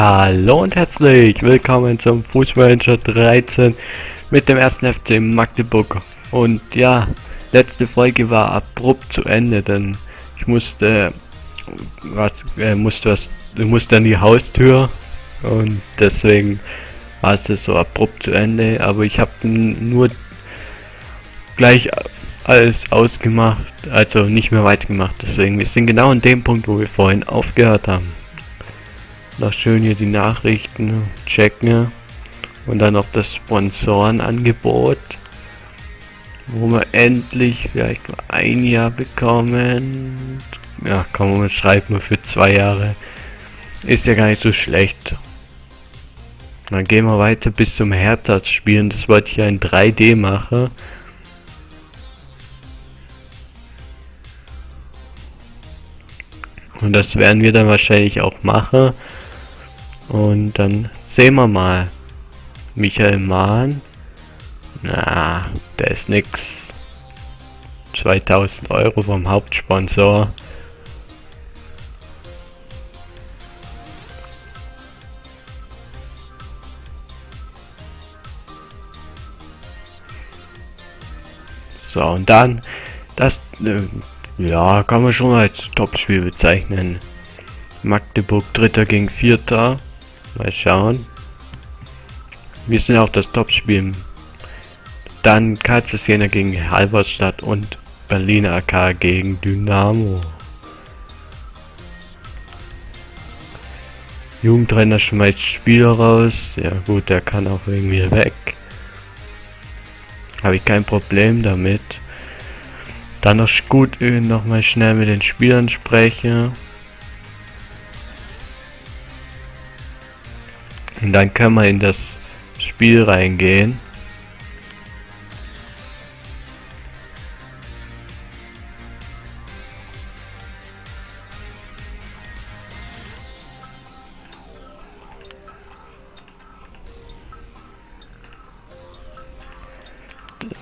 Hallo und herzlich willkommen zum Fußballmanager 13 mit dem ersten FC Magdeburg. Und ja, letzte Folge war abrupt zu Ende, denn ich musste was äh, musste was musste an die Haustür und deswegen war es so abrupt zu Ende. Aber ich habe nur gleich alles ausgemacht, also nicht mehr weitergemacht. Deswegen wir sind genau an dem Punkt, wo wir vorhin aufgehört haben noch schön hier die Nachrichten checken und dann noch das Sponsorenangebot, wo wir endlich vielleicht ein Jahr bekommen. Ja, komm, schreibt nur für zwei Jahre. Ist ja gar nicht so schlecht. Dann gehen wir weiter bis zum Hertha spielen. Das wollte ich ja in 3D machen. Und das werden wir dann wahrscheinlich auch machen. Und dann sehen wir mal. Michael Mahn. Na, der ist nix. 2000 Euro vom Hauptsponsor. So, und dann, das, äh, ja, kann man schon als Topspiel bezeichnen. Magdeburg Dritter gegen Vierter. Mal schauen. Wir sind auch das Topspiel. Dann Kaisers Jena gegen Halberstadt und Berliner AK gegen Dynamo. Jugendtrainer schmeißt Spieler raus. Ja gut, der kann auch irgendwie weg. Habe ich kein Problem damit. Dann noch gut äh, noch mal schnell mit den Spielern sprechen. Und dann können wir in das Spiel reingehen.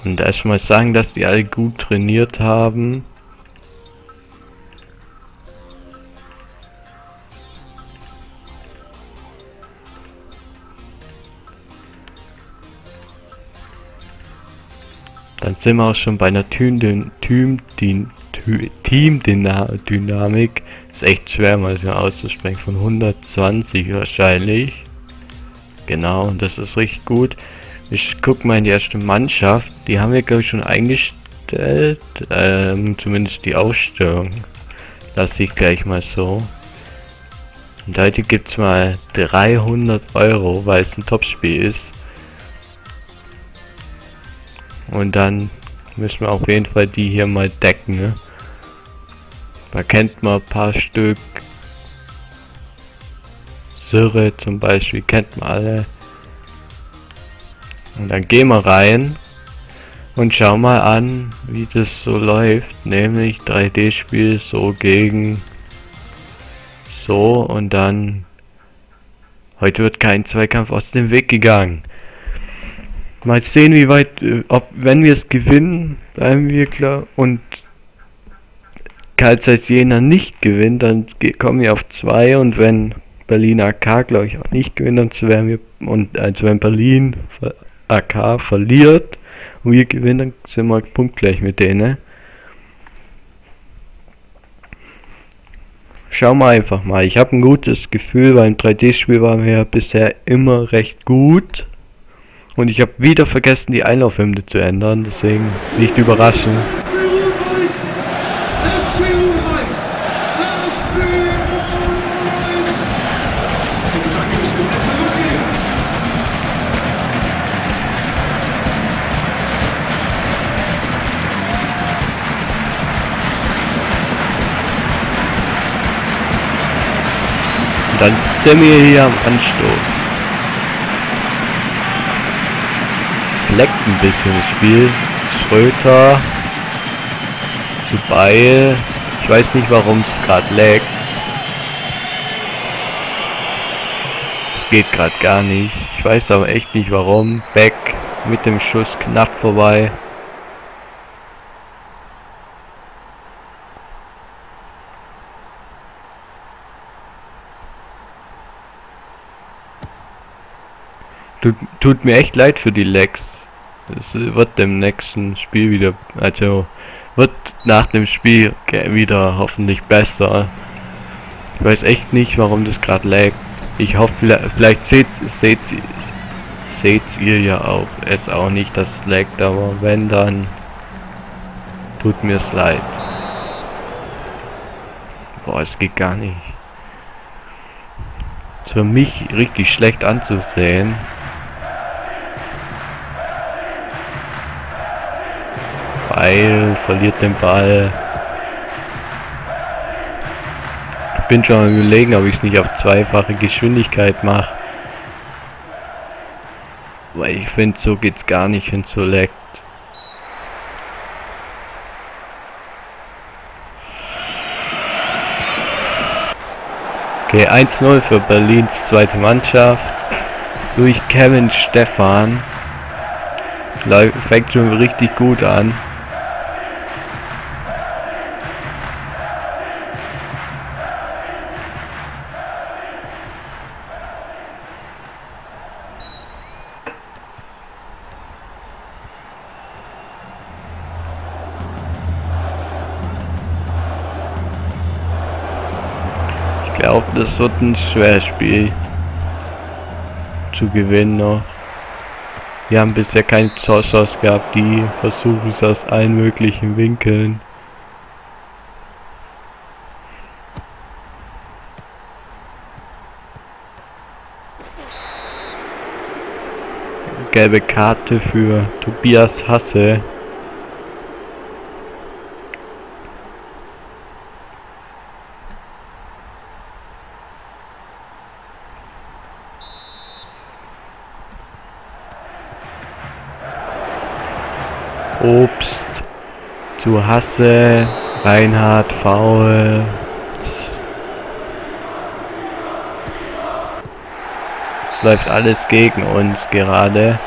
Und erstmal sagen, dass die alle gut trainiert haben. Dann sind wir auch schon bei einer Teamdynamik. Ist echt schwer mal so auszusprechen. Von 120 wahrscheinlich. Genau, und das ist richtig gut. Ich guck mal in die erste Mannschaft. Die haben wir glaube ich schon eingestellt. Ähm, zumindest die Ausstellung. Lass ich gleich mal so. Und heute gibt's mal 300 Euro, weil es ein Topspiel ist. Und dann müssen wir auf jeden Fall die hier mal decken. Ne? Da kennt man ein paar Stück. Sirre zum Beispiel kennt man alle. Und dann gehen wir rein und schauen mal an, wie das so läuft. Nämlich 3D-Spiel so gegen so und dann heute wird kein Zweikampf aus dem Weg gegangen. Mal sehen, wie weit, äh, ob, wenn wir es gewinnen, bleiben wir klar. Und Zeiss Jena nicht gewinnt, dann kommen wir auf 2 und wenn Berlin AK, glaube ich, auch nicht gewinnt, dann wären wir, und also wenn Berlin AK verliert und wir gewinnen, dann sind wir punktgleich mit denen. Schauen wir einfach mal. Ich habe ein gutes Gefühl, weil im 3D-Spiel waren wir ja bisher immer recht gut. Und ich habe wieder vergessen, die Einlaufhymne zu ändern, deswegen nicht überraschen. Und dann wir hier am Anstoß. Leckt ein bisschen das Spiel. Schröter zu Beil. Ich weiß nicht, warum es gerade leckt. Es geht gerade gar nicht. Ich weiß aber echt nicht warum. Beck mit dem Schuss knapp vorbei. Tut, tut mir echt leid für die Lex. Es wird dem nächsten Spiel wieder, also wird nach dem Spiel wieder hoffentlich besser. Ich weiß echt nicht, warum das gerade lag. Ich hoffe, vielleicht seht, seht, seht ihr ja auch es auch nicht, das laggt, aber wenn dann tut mir es leid. Boah, es geht gar nicht. Für mich richtig schlecht anzusehen. Weil verliert den Ball. Ich bin schon am überlegen, ob ich es nicht auf zweifache Geschwindigkeit mache. Weil ich finde, so geht's gar nicht, wenn so leckt. Okay, 1-0 für Berlins zweite Mannschaft. Durch Kevin Stefan. Fängt schon richtig gut an. Glaube, das wird ein schweres Spiel zu gewinnen noch. Wir haben bisher keine Torschuss gehabt, die versuchen es aus allen möglichen Winkeln. Gelbe Karte für Tobias Hasse. Zu Hasse, Reinhard, Faul. Es läuft alles gegen uns gerade.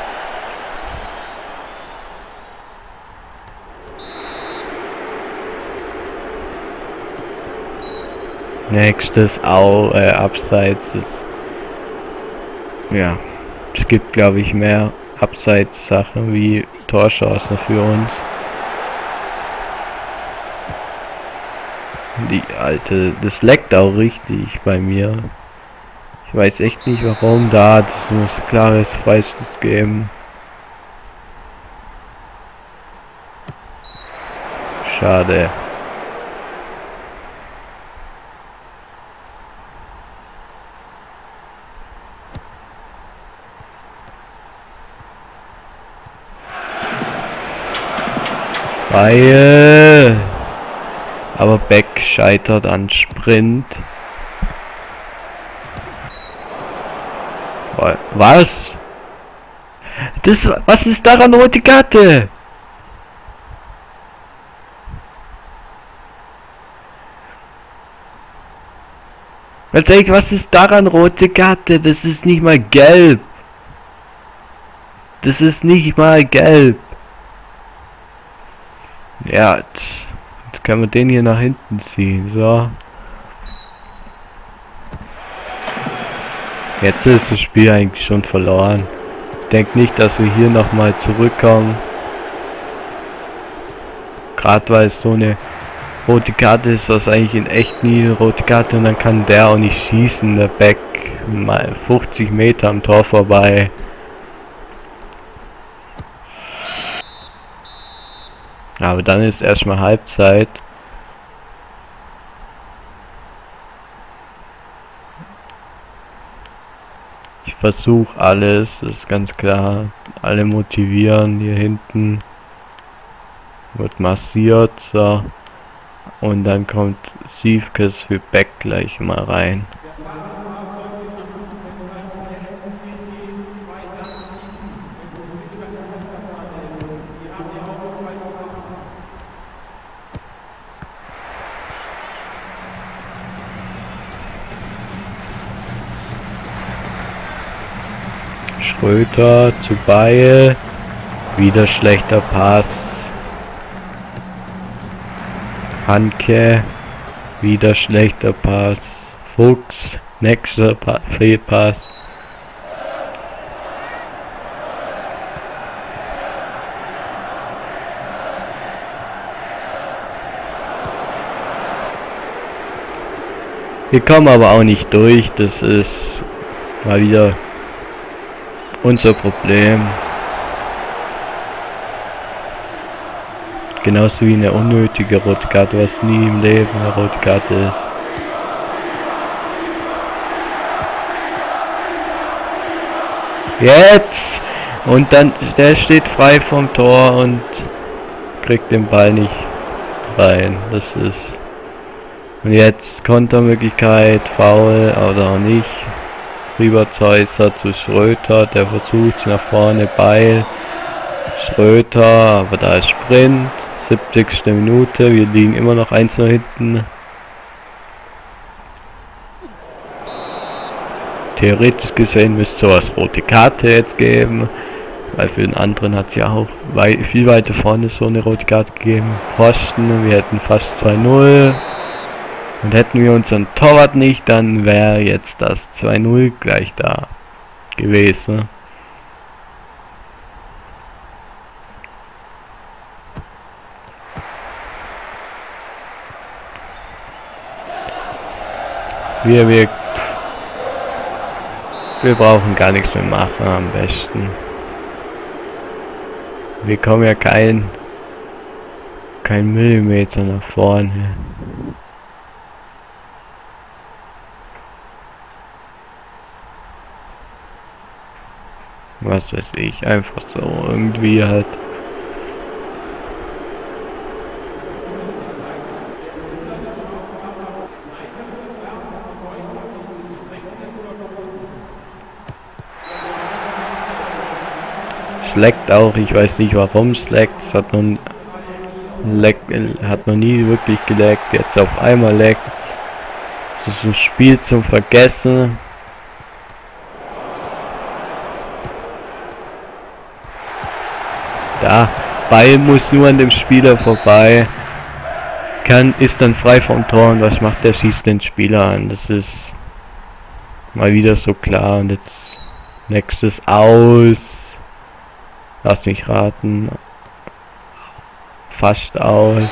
Nächstes Au, äh, Abseits ist. Ja, es gibt glaube ich mehr Abseits-Sachen wie Torchancen für uns. Die alte, das leckt auch richtig bei mir. Ich weiß echt nicht warum da, es muss klares Freistoß geben. Schade. Weil. Aber Beck scheitert an Sprint. Was? Das, was ist daran rote Karte? Was ist daran rote Karte? Das ist nicht mal gelb. Das ist nicht mal gelb. Ja, können wir den hier nach hinten ziehen. So. Jetzt ist das Spiel eigentlich schon verloren. Ich denke nicht, dass wir hier nochmal zurückkommen. Gerade weil es so eine rote Karte ist, was eigentlich in echt nie eine rote Karte und dann kann der auch nicht schießen, der Back mal 50 Meter am Tor vorbei. Aber dann ist erstmal Halbzeit. Ich versuche alles, ist ganz klar. Alle motivieren hier hinten. Wird massiert, so. Und dann kommt Siefkes für Beck gleich mal rein. Röter zu Beil. Wieder schlechter Pass. Hanke. Wieder schlechter Pass. Fuchs. Nächster pa Fehlpass. Wir kommen aber auch nicht durch. Das ist mal wieder unser Problem. Genauso wie eine unnötige rote Karte, was nie im Leben eine rote Karte ist. Jetzt! Und dann, der steht frei vom Tor und kriegt den Ball nicht rein. Das ist... Und jetzt Kontermöglichkeit, Foul oder auch nicht. Rüber Zeusser zu Schröter, der versucht nach vorne, Beil. Schröter, aber da ist Sprint. 70. Minute, wir liegen immer noch 1 0 hinten. Theoretisch gesehen müsste sowas rote Karte jetzt geben. Weil für den anderen hat es ja auch wei viel weiter vorne so eine rote Karte gegeben. Pfosten, wir hätten fast 2-0. Und hätten wir unseren Torwart nicht, dann wäre jetzt das 2-0 gleich da gewesen. Wir, wir, wir brauchen gar nichts mehr machen am besten. Wir kommen ja kein, kein Millimeter nach vorne. Was weiß ich, einfach so irgendwie halt. Es leckt auch, ich weiß nicht warum es leckt. Es hat noch, leck, hat noch nie wirklich geleckt. Jetzt auf einmal leckt es. ist ein Spiel zum Vergessen. Da, Ball muss nur an dem Spieler vorbei. Kann, ist dann frei vom Tor und was macht der? Schießt den Spieler an. Das ist mal wieder so klar. Und jetzt nächstes aus. Lass mich raten. Fast aus.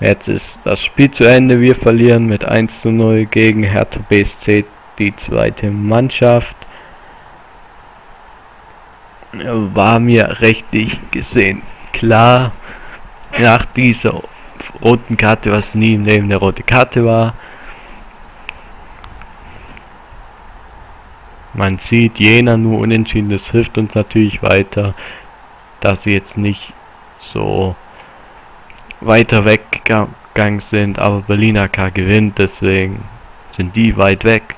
Jetzt ist das Spiel zu Ende. Wir verlieren mit 1 zu 0 gegen Hertha BSC, die zweite Mannschaft. War mir rechtlich gesehen klar. Nach dieser roten Karte, was nie im Leben eine rote Karte war. Man sieht Jena nur unentschieden, das hilft uns natürlich weiter, dass sie jetzt nicht so weiter weggegangen sind, aber Berliner K gewinnt, deswegen sind die weit weg.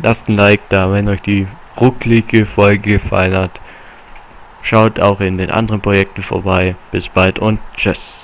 Lasst ein Like da, wenn euch die rucklige Folge gefallen hat. Schaut auch in den anderen Projekten vorbei. Bis bald und tschüss.